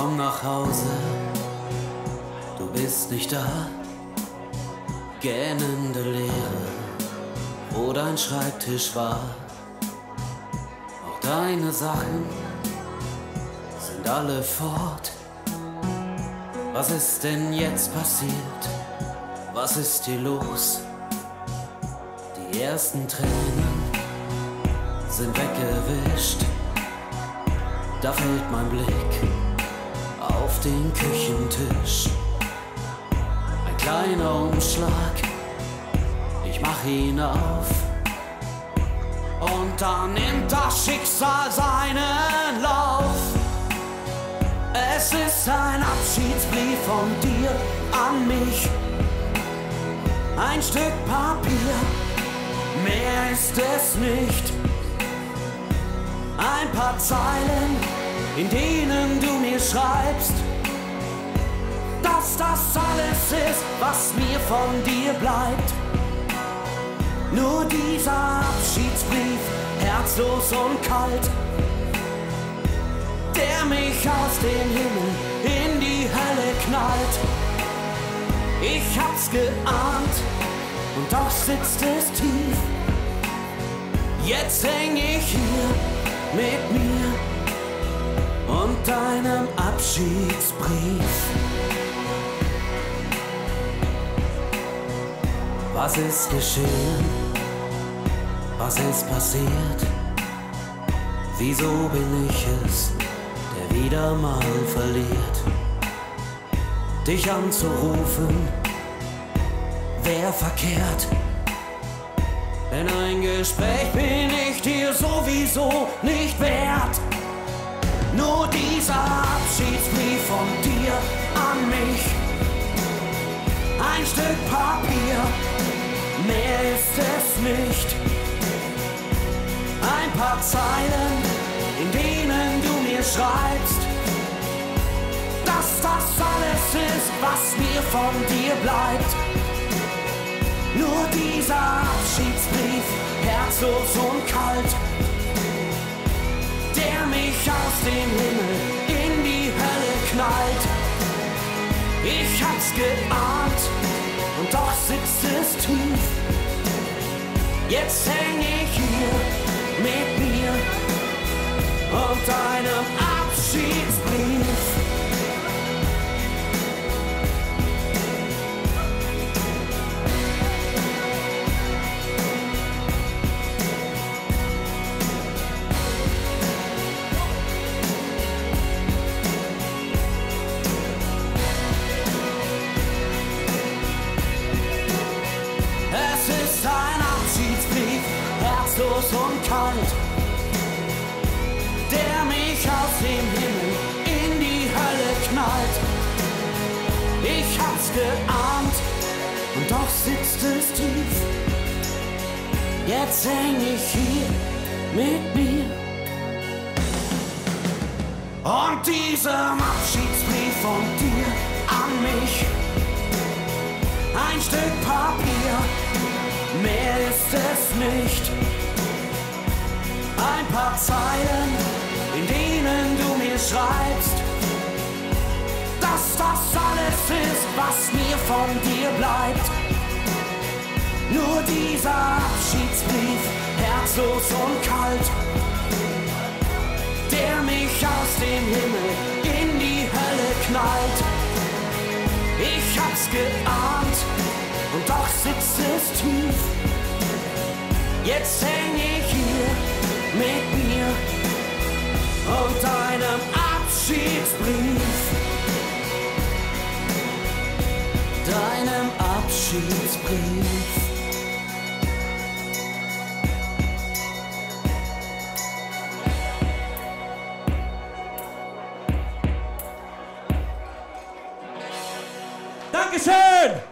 komm nach Hause, du bist nicht da. Gähnende Leere, wo dein Schreibtisch war. Auch deine Sachen sind alle fort. Was ist denn jetzt passiert? Was ist hier los? Die ersten Tränen sind weggewischt. Da fällt mein Blick den Küchentisch. Ein kleiner Umschlag, ich mach ihn auf. Und dann nimmt das Schicksal seinen Lauf. Es ist ein Abschiedsbrief von dir an mich. Ein Stück Papier, mehr ist es nicht. Ein paar Zeilen, in denen du mir schreibst, dass das alles ist, was mir von dir bleibt. Nur dieser Abschiedsbrief, herzlos und kalt, der mich aus dem Himmel in die Hölle knallt. Ich hab's geahnt und doch sitzt es tief. Jetzt häng ich hier mit mir und deinem Abschiedsbrief. Was ist geschehen? Was ist passiert? Wieso bin ich es, der wieder mal verliert? Dich anzurufen, wär verkehrt. Denn ein Gespräch bin ich dir sowieso nicht wert. Nur dieser Abschiedsbrief von dir an mich. Ein Stück Papier, mehr ist es nicht. Ein paar Zeilen, in denen du mir schreibst, dass das alles ist, was mir von dir bleibt. Nur dieser Abschiedsbrief, herzlos und kalt, aus dem Himmel in die Hölle knallt. Ich hab's geahnt und doch sitzt es tief. Jetzt häng ich hier mit mir und deinem Abschiedsbrief. Herzlos und kalt, der mich aus dem Himmel in die Hölle knallt. Ich hab's geahnt und doch sitzt es tief. Jetzt häng ich hier mit mir. Und diesem Abschiedsbrief von dir an mich. Ein Stück Papier, mehr ist es nicht. Paar Zeilen, in denen du mir schreibst, dass das alles ist, was mir von dir bleibt. Nur dieser Abschiedsbrief, herzlos und kalt, der mich aus dem Himmel in die Hölle knallt. Ich hab's geahnt und doch sitzt es tief. Jetzt häng ich hier Abschiedsbrief. Deinem Abschiedsbrief. Dankeschön!